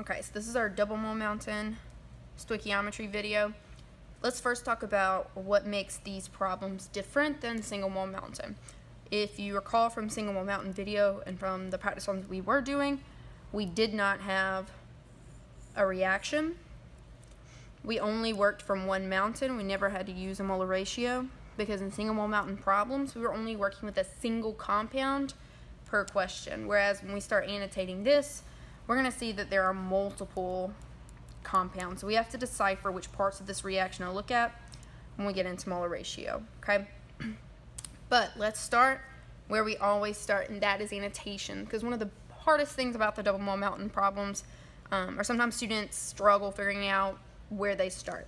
Okay, so this is our double mole mountain stoichiometry video. Let's first talk about what makes these problems different than single mole mountain. If you recall from single mole mountain video and from the practice ones we were doing, we did not have a reaction. We only worked from one mountain. We never had to use a molar ratio because in single mole mountain problems, we were only working with a single compound per question. Whereas when we start annotating this, we're going to see that there are multiple compounds. So we have to decipher which parts of this reaction to look at when we get into molar ratio, okay? but let's start where we always start, and that is annotation. Because one of the hardest things about the double mole mountain problems, um, or sometimes students struggle figuring out where they start.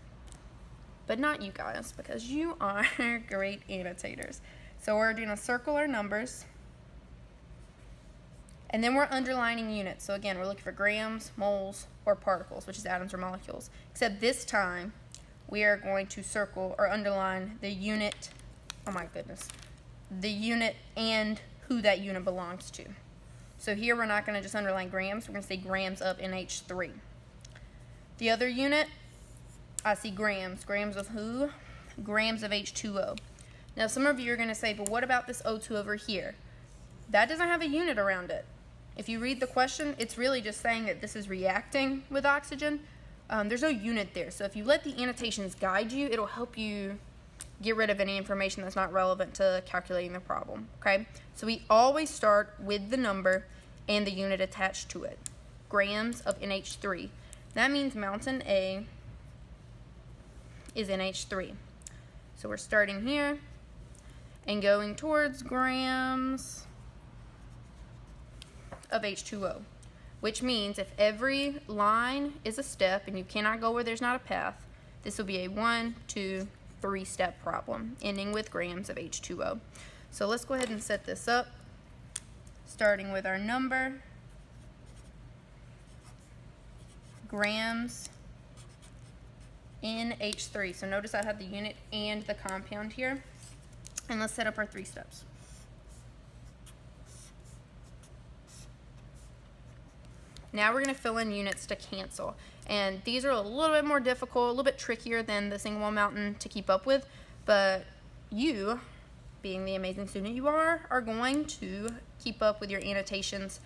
But not you guys, because you are great annotators. So we're to circle our numbers. And then we're underlining units. So again, we're looking for grams, moles, or particles, which is atoms or molecules. Except this time, we are going to circle or underline the unit, oh my goodness, the unit and who that unit belongs to. So here we're not going to just underline grams, we're going to say grams of NH3. The other unit, I see grams. Grams of who? Grams of H2O. Now some of you are going to say, but what about this O2 over here? That doesn't have a unit around it. If you read the question, it's really just saying that this is reacting with oxygen. Um, there's no unit there. So if you let the annotations guide you, it'll help you get rid of any information that's not relevant to calculating the problem, okay? So we always start with the number and the unit attached to it. Grams of NH3. That means mountain A is NH3. So we're starting here and going towards grams of H2O, which means if every line is a step and you cannot go where there's not a path, this will be a one, two, three step problem, ending with grams of H2O. So let's go ahead and set this up, starting with our number, grams NH3. So notice I have the unit and the compound here. And let's set up our three steps. Now we're going to fill in units to cancel. And these are a little bit more difficult, a little bit trickier than the single mole mountain to keep up with. But you, being the amazing student you are, are going to keep up with your annotations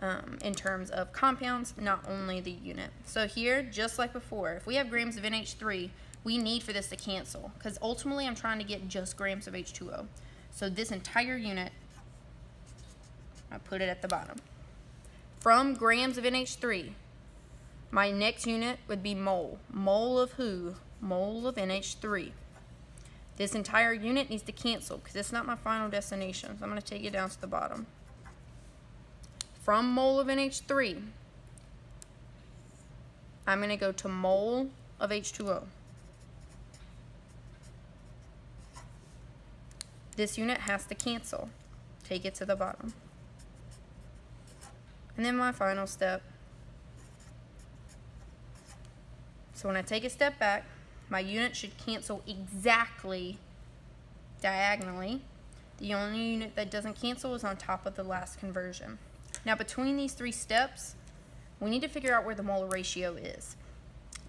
um, in terms of compounds, not only the unit. So here, just like before, if we have grams of NH3, we need for this to cancel because ultimately I'm trying to get just grams of H2O. So this entire unit, I put it at the bottom from grams of NH3, my next unit would be mole. Mole of who? Mole of NH3. This entire unit needs to cancel because it's not my final destination. So I'm going to take it down to the bottom. From mole of NH3, I'm going to go to mole of H2O. This unit has to cancel. Take it to the bottom. And then my final step. So when I take a step back, my unit should cancel exactly diagonally. The only unit that doesn't cancel is on top of the last conversion. Now between these three steps, we need to figure out where the molar ratio is.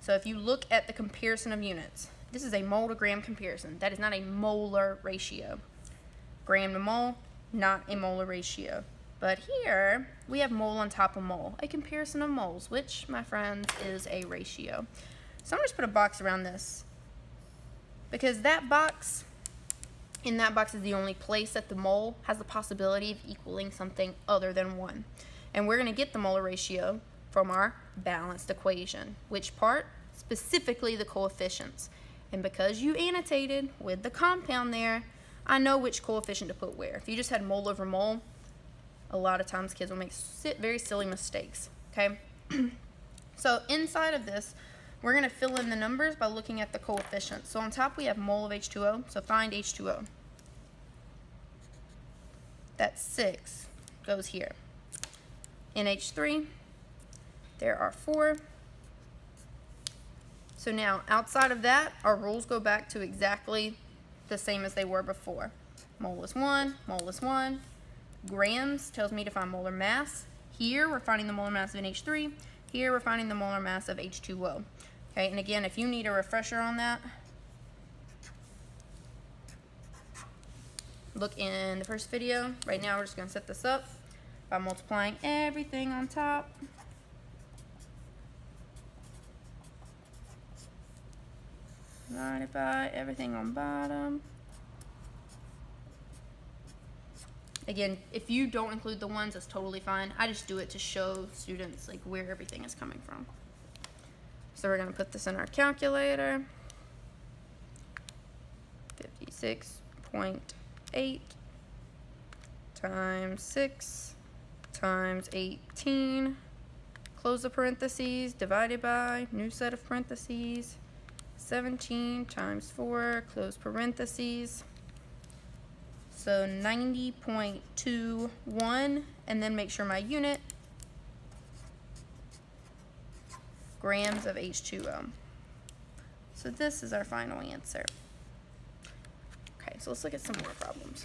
So if you look at the comparison of units, this is a mole to gram comparison. That is not a molar ratio. Gram to mole, not a molar ratio. But here, we have mole on top of mole, a comparison of moles, which, my friends, is a ratio. So I'm just put a box around this. Because that box, in that box is the only place that the mole has the possibility of equaling something other than 1. And we're going to get the molar ratio from our balanced equation. Which part? Specifically the coefficients. And because you annotated with the compound there, I know which coefficient to put where. If you just had mole over mole, a lot of times kids will make very silly mistakes, okay? so inside of this, we're going to fill in the numbers by looking at the coefficients. So on top we have mole of H2O, so find H2O. That 6 goes here. NH3, there are 4. So now, outside of that, our rules go back to exactly the same as they were before. Mole is 1, mole is 1, Grams tells me to find molar mass. Here, we're finding the molar mass of NH3. Here we're finding the molar mass of H2O. Okay, and again, if you need a refresher on that, look in the first video. Right now we're just going to set this up by multiplying everything on top. Divided by everything on bottom. Again, if you don't include the ones, that's totally fine. I just do it to show students like where everything is coming from. So we're gonna put this in our calculator. 56.8 times 6 times 18 close the parentheses divided by new set of parentheses 17 times 4 close parentheses so 90.21 and then make sure my unit grams of H2O. So this is our final answer. Okay, so let's look at some more problems.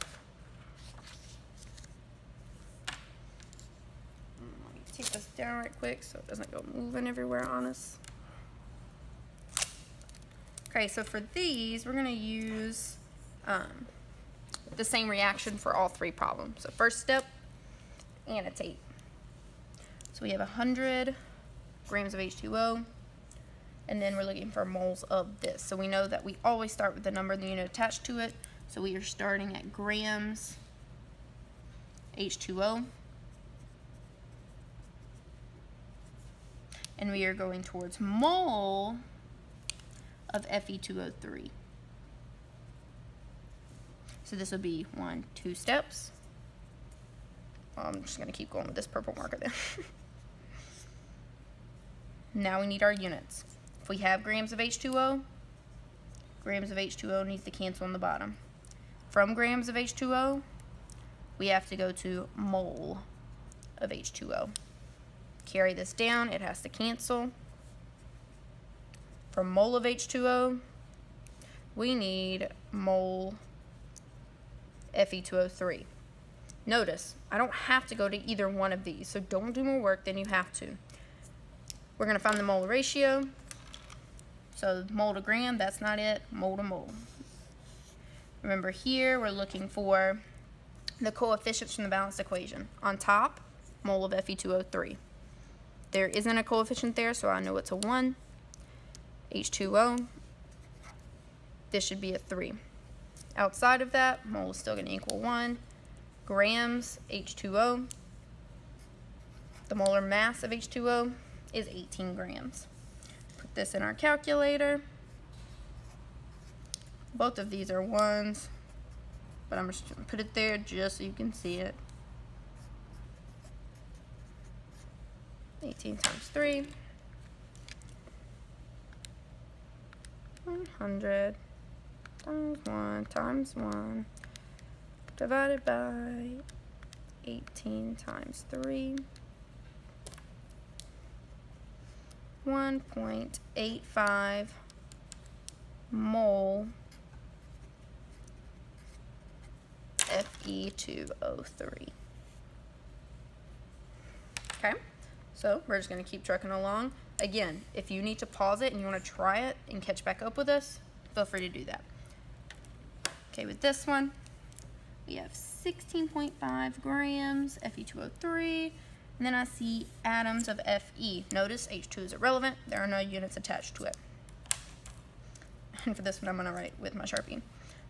Let me take this down right quick so it doesn't go moving everywhere on us. Okay, so for these, we're going to use um, the same reaction for all three problems. So first step, annotate. So we have 100 grams of H2O, and then we're looking for moles of this. So we know that we always start with the number of the unit attached to it. So we are starting at grams H2O. And we are going towards mole of Fe2O3. So this would be one, two steps. I'm just to keep going with this purple marker there. now we need our units. If we have grams of H2O, grams of H2O needs to cancel on the bottom. From grams of H2O, we have to go to mole of H2O. Carry this down, it has to cancel. From mole of H2O, we need mole Fe2O3. Notice, I don't have to go to either one of these, so don't do more work than you have to. We're going to find the molar ratio. So mole to gram, that's not it, mole to mole. Remember here, we're looking for the coefficients from the balanced equation. On top, mole of Fe2O3. There isn't a coefficient there, so I know it's a 1. H2O, this should be a 3. Outside of that, mole is still going to equal 1. Grams, H2O. The molar mass of H2O is 18 grams. Put this in our calculator. Both of these are 1s, but I'm just going to put it there just so you can see it. 18 times 3. 100 times 1 times 1 divided by 18 times 3. 1.85 mole Fe2O3. Okay, so we're just going to keep trucking along. Again, if you need to pause it and you want to try it and catch back up with us, feel free to do that. Okay, with this one, we have 16.5 grams Fe2O3, and then I see atoms of Fe. Notice H2 is irrelevant. There are no units attached to it. And for this one, I'm going to write with my Sharpie.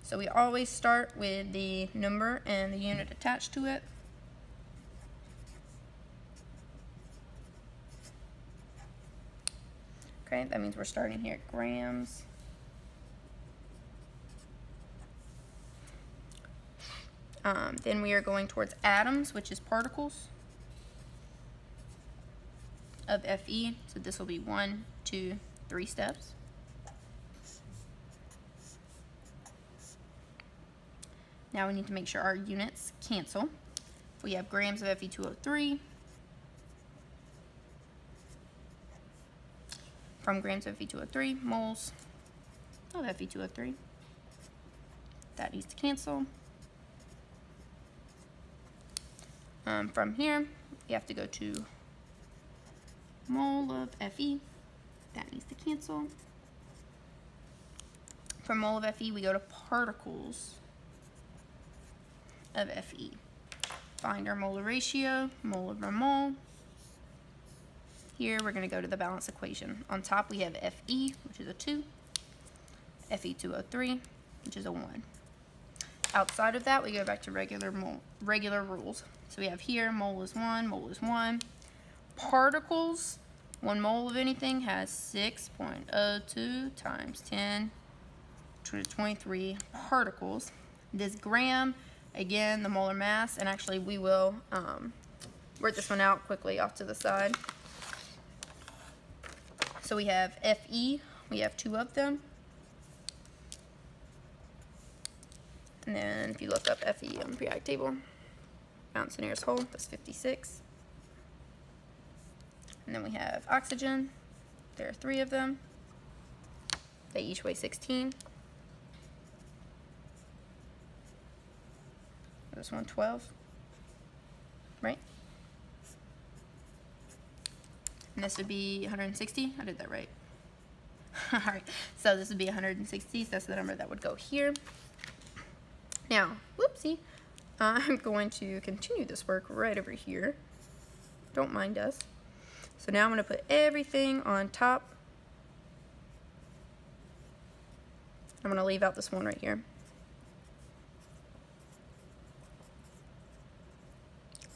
So we always start with the number and the unit attached to it. Okay, that means we're starting here at grams. Um, then we are going towards atoms, which is particles of Fe. So this will be one, two, three steps. Now we need to make sure our units cancel. We have grams of Fe2O3 from grams of Fe2O3, moles of Fe2O3. That needs to cancel. Um, from here, you have to go to mole of Fe. That needs to cancel. From mole of Fe, we go to particles of Fe. Find our molar ratio, mole over mole. Here, we're going to go to the balance equation. On top, we have Fe, which is a 2, Fe2O3, which is a 1. Outside of that, we go back to regular mole, regular rules. So we have here, mole is 1, mole is 1. Particles, one mole of anything has 6.02 times 10 to 23 particles. This gram, again, the molar mass, and actually we will um, work this one out quickly off to the side. So we have Fe, we have two of them. And then if you look up Fe on the periodic table, ounce nearest whole, that's 56. And then we have oxygen. There are three of them. They each weigh 16. This one 12, right? And this would be 160. I did that right. All right, so this would be 160. So that's the number that would go here. Now, whoopsie, I'm going to continue this work right over here. Don't mind us. So now I'm going to put everything on top. I'm going to leave out this one right here.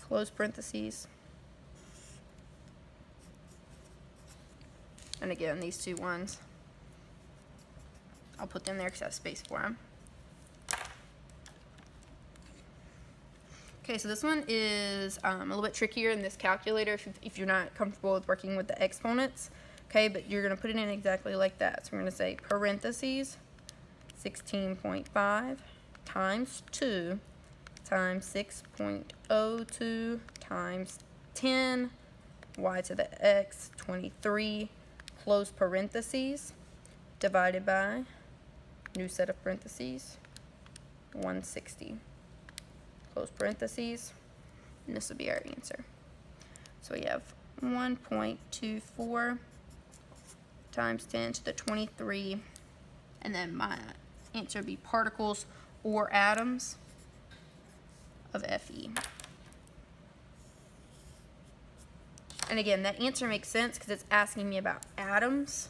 Close parentheses. And again, these two ones, I'll put them there because I have space for them. Okay, so this one is um, a little bit trickier in this calculator if, if you're not comfortable with working with the exponents. Okay, but you're going to put it in exactly like that. So we're going to say parentheses 16.5 times 2 times 6.02 times 10 y to the x 23 close parentheses divided by new set of parentheses 160 close parentheses, and this will be our answer. So we have 1.24 times 10 to the 23, and then my answer would be particles or atoms of Fe. And again, that answer makes sense because it's asking me about atoms.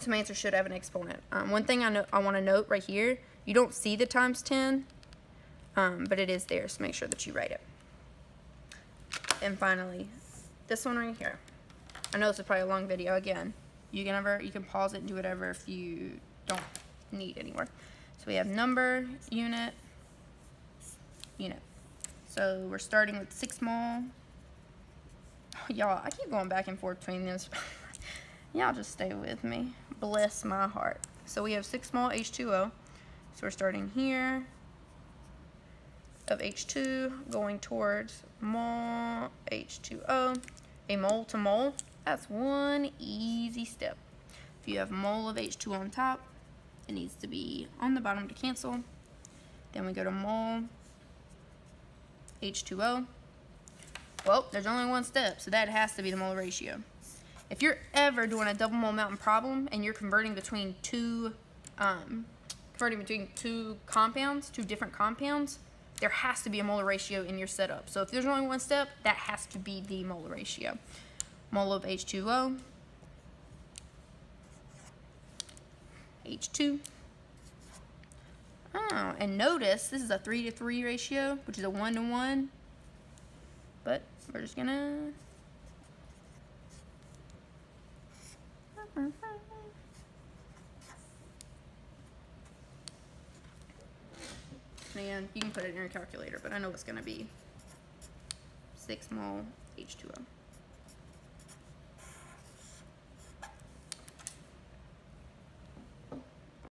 So my answer should have an exponent. Um, one thing I, I want to note right here, you don't see the times 10, um, but it is there, so make sure that you write it. And finally, this one right here. I know this is probably a long video again. You can ever you can pause it and do whatever if you don't need anymore. So we have number, unit, unit. So we're starting with six mole. Y'all, I keep going back and forth between this. Y'all just stay with me. Bless my heart. So we have six mole H2O. So we're starting here, of H2 going towards mole H2O, a mole to mole. That's one easy step. If you have mole of H2 on top, it needs to be on the bottom to cancel. Then we go to mole H2O. Well, there's only one step, so that has to be the mole ratio. If you're ever doing a double mole mountain problem and you're converting between two, um, converting between two compounds, two different compounds, there has to be a molar ratio in your setup. So if there's only one step, that has to be the molar ratio. Mole of H2O, H2. Oh, and notice this is a 3 to 3 ratio, which is a 1 to 1. But we're just going And you can put it in your calculator, but I know it's going to be 6 mole H2O.